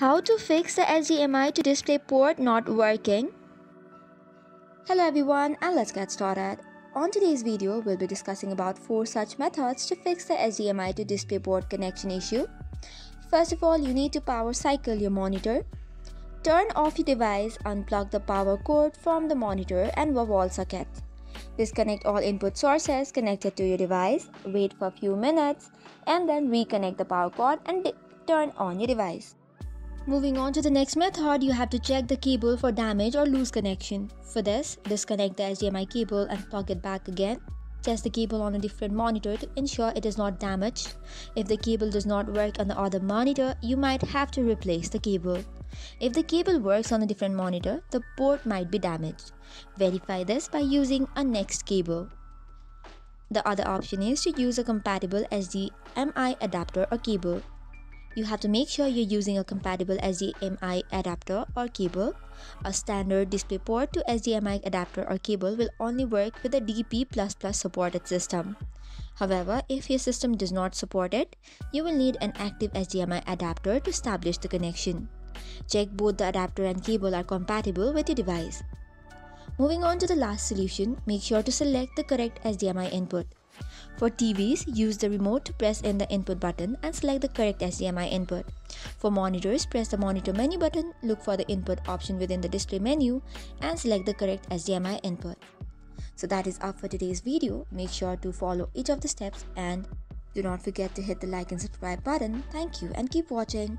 How to fix the HDMI to display port not working? Hello everyone and let's get started. On today's video, we'll be discussing about 4 such methods to fix the HDMI to display port connection issue. First of all, you need to power cycle your monitor. Turn off your device, unplug the power cord from the monitor and the wall socket. Disconnect all input sources connected to your device, wait for a few minutes, and then reconnect the power cord and turn on your device. Moving on to the next method, you have to check the cable for damage or loose connection. For this, disconnect the HDMI cable and plug it back again. Test the cable on a different monitor to ensure it is not damaged. If the cable does not work on the other monitor, you might have to replace the cable. If the cable works on a different monitor, the port might be damaged. Verify this by using a next cable. The other option is to use a compatible HDMI adapter or cable you have to make sure you're using a compatible HDMI adapter or cable. A standard DisplayPort to HDMI adapter or cable will only work with a DP++ supported system. However, if your system does not support it, you will need an active HDMI adapter to establish the connection. Check both the adapter and cable are compatible with your device. Moving on to the last solution, make sure to select the correct HDMI input. For TVs, use the remote to press in the input button and select the correct HDMI input. For monitors, press the monitor menu button, look for the input option within the display menu and select the correct HDMI input. So that is all for today's video. Make sure to follow each of the steps and do not forget to hit the like and subscribe button. Thank you and keep watching.